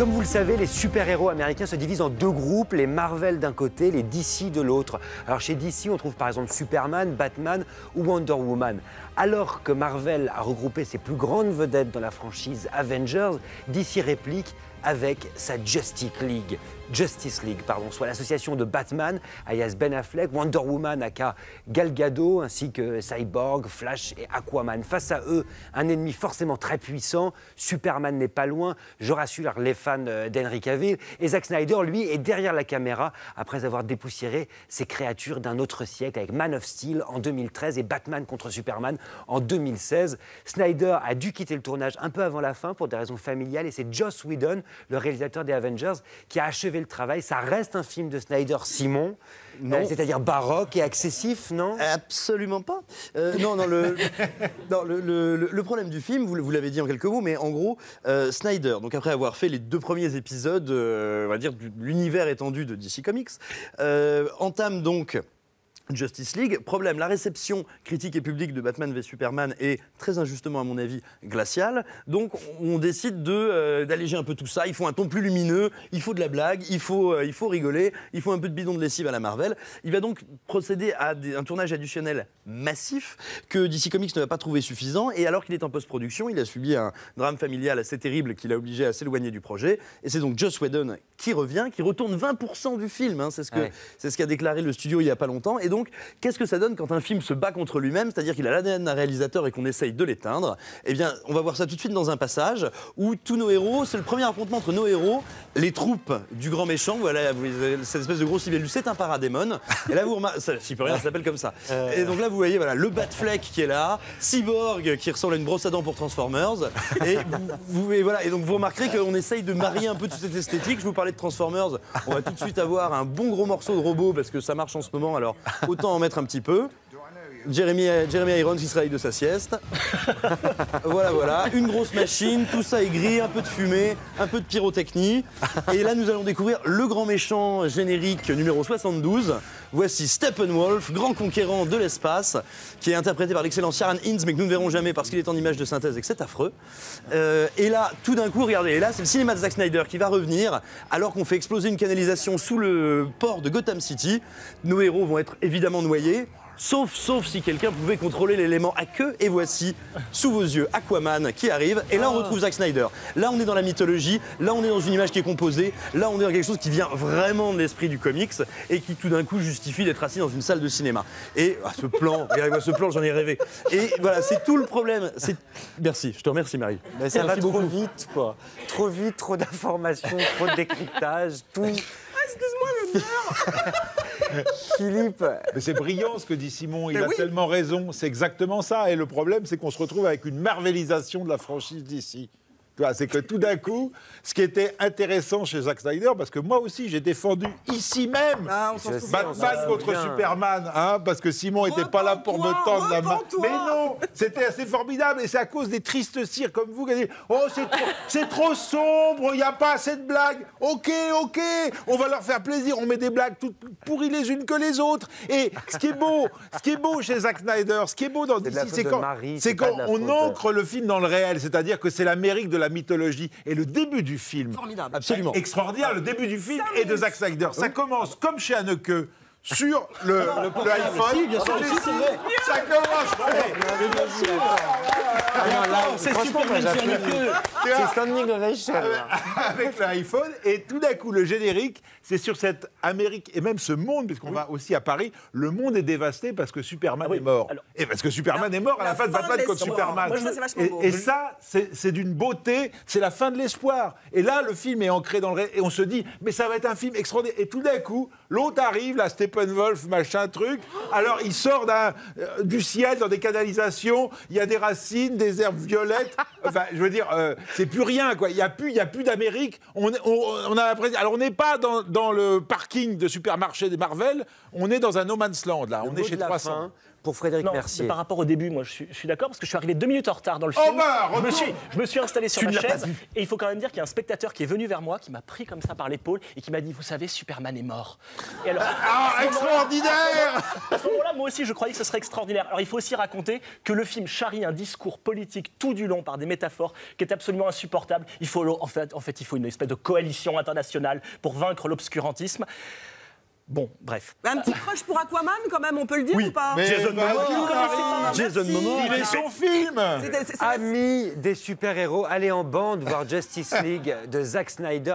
Comme vous le savez, les super-héros américains se divisent en deux groupes, les Marvel d'un côté, les DC de l'autre. Alors chez DC, on trouve par exemple Superman, Batman ou Wonder Woman. Alors que Marvel a regroupé ses plus grandes vedettes dans la franchise Avengers, DC réplique avec sa Justice League. Justice League, pardon, soit l'association de Batman, alias Ben Affleck, Wonder Woman, aka Gal Gadot, ainsi que Cyborg, Flash et Aquaman. Face à eux, un ennemi forcément très puissant. Superman n'est pas loin, je rassure les fans euh, d'Henry Cavill. Et Zack Snyder, lui, est derrière la caméra après avoir dépoussiéré ces créatures d'un autre siècle avec Man of Steel en 2013 et Batman contre Superman en 2016. Snyder a dû quitter le tournage un peu avant la fin pour des raisons familiales et c'est Joss Whedon, le réalisateur des Avengers, qui a achevé le travail. Ça reste un film de Snyder Simon, euh, c'est-à-dire baroque et excessif, non? Absolument pas. Euh, non, non, le, non, le, le- problème du film, vous, vous l'avez dit en quelques mots, mais en gros, euh, Snyder, donc après avoir fait les deux premiers épisodes, on va dire, de l'univers étendu de DC Comics, entame donc. Justice League. Problème, la réception critique et publique de Batman v Superman est très injustement, à mon avis, glaciale. Donc, on décide de, euh, d'alléger un peu tout ça. Il faut un ton plus lumineux, il faut de la blague, il faut, euh, il faut rigoler, il faut un peu de bidon de lessive à la Marvel. Il va donc procéder à des- un tournage additionnel massif que DC Comics ne va pas trouver suffisant. Et alors qu'il est en post-production, il a subi un drame familial assez terrible qui l'a obligé à s'éloigner du projet. Et c'est donc Joss Whedon qui revient, qui retourne 20% du film. hein. C'est ce que Ouais. c'est ce qu'a déclaré le studio il n'y a pas longtemps. Et donc, qu'est-ce que ça donne quand un film se bat contre lui-même, c'est-à-dire qu'il a l'ADN d'un réalisateur et qu'on essaye de l'éteindre? Eh bien, on va voir ça tout de suite dans un passage où tous nos héros, c'est le premier affrontement entre nos héros, les troupes du grand méchant. Voilà, vous avez cette espèce de gros cibellus, c'est un paradémon. Et là, vous remarquez, ça, j'y peux rien, ça s'appelle comme ça. Et donc là, vous voyez, voilà, le Batfleck qui est là, Cyborg qui ressemble à une brosse à dents pour Transformers. Et, vous, vous- et voilà, et donc vous remarquerez qu'on essaye de marier un peu toute cette esthétique. Je vous parlais de Transformers, on va tout de suite avoir un bon gros morceau de robot parce que ça marche en ce moment, alors autant en mettre un petit peu. Jeremy, Jeremy Irons qui se réveille de sa sieste. voilà, voilà. Une grosse machine, tout ça aigri, un peu de fumée, un peu de pyrotechnie. Et là, nous allons découvrir le grand méchant générique numéro 72. Voici Steppenwolf, grand conquérant de l'espace, qui est interprété par l'excellent Sharon Innes, mais que nous ne verrons jamais parce qu'il est en image de synthèse et que c'est affreux. Euh, et là, tout d'un coup, regardez, et là, c'est le cinéma de Zack Snyder qui va revenir, alors qu'on fait exploser une canalisation sous le port de Gotham City. Nos héros vont être évidemment noyés. Sauf, sauf si quelqu'un pouvait contrôler l'élément à queue. Et voici, sous vos yeux, Aquaman qui arrive. Et là, on retrouve Zack Snyder. Là, on est dans la mythologie. Là, on est dans une image qui est composée. Là, on est dans quelque chose qui vient vraiment de l'esprit du comics et qui, tout d'un coup, justifie d'être assis dans une salle de cinéma. Et ah, ce plan, regardez-moi ce plan, j'en ai rêvé. Et voilà, c'est tout le problème. C'est- Merci, je te remercie, Marie. Mais ça va trop beaucoup. vite, quoi. Trop vite, trop d'informations, trop de décryptage, tout. Philippe, Mais c'est brillant ce que dit Simon, il a tellement raison, c'est exactement ça. Et le problème, c'est qu'on se retrouve avec une marvelisation de la franchise d'ici. C'est que tout d'un coup, ce qui était intéressant chez Zack Snyder, parce que moi aussi j'ai défendu ici même Ah, Batman contre. Superman, hein, parce que Simon n'était pas là pour me tendre la main. Mais non, c'était assez formidable et c'est à cause des tristes cires comme vous qui avez dit Oh, c'est trop, c'est trop sombre, il n'y a pas assez de blagues. Ok, ok, on va leur faire plaisir, on met des blagues toutes pourries les unes que les autres. Et ce qui est beau, ce qui est beau chez Zack Snyder, ce qui est beau dans DC, c'est quand, quand on ancre le film dans le réel, c'est-à-dire que c'est l'Amérique de la mythologie. Et le début du film, Formidable. Absolument. extraordinaire. Le début du film est de Zack Snyder. Ça commence comme chez Haneke sur le, le, iPhone. Si, bien sûr, Si, si, si, c'est vrai. Ça commence. C'est j'applaudis. une queue. c'est standing ovation. avec l'iPhone et tout d'un coup le générique c'est sur cette Amérique et même ce monde puisqu'on va aussi à Paris le monde est dévasté parce que Superman est mort Alors- et parce que Superman La- est mort à la, la fin de Batman contre. Superman Moi, ça et, ça c'est c'est d'une beauté c'est la fin de l'espoir et là le film est ancré dans le et on se dit mais ça va être un film extraordinaire et tout d'un coup l'autre arrive là Steppenwolf machin truc alors il sort euh, du ciel dans des canalisations il y a des racines des herbes violettes. Enfin je veux dire euh, c'est plus rien quoi. Il y a plus il y a plus d'Amérique. On, on, on a alors on n'est pas dans, dans le parking de supermarché des Marvel. On est dans un no man's land là. Le on est chez la 300 fin, pour Frédéric Non, Mercier. par rapport au début, moi je suis, d'accord parce que je suis arrivé deux minutes en retard dans le Oh film. bah, je, me suis, je me suis installé sur Tu ma chaise et il faut quand même dire qu'il y a un spectateur qui est venu vers moi, qui m'a pris comme ça par l'épaule et qui m'a dit Vous savez, Superman est mort. Et alors, Ah, extraordinaire à ce moment-là, moi aussi, je croyais que ce serait extraordinaire. Alors, il faut aussi raconter que le film charrie un discours politique tout du long par des métaphores qui est absolument insupportable. Il faut, en fait, en fait, il faut une espèce de coalition internationale pour vaincre l'obscurantisme. Bon, bref. Un petit crush pour Aquaman, quand même, on peut le dire Oui, ou pas Mais Jason bah, Momoa. pas Jason. Momoa. Il est son film Amis des super-héros, allez en bande voir Justice League de Zack Snyder.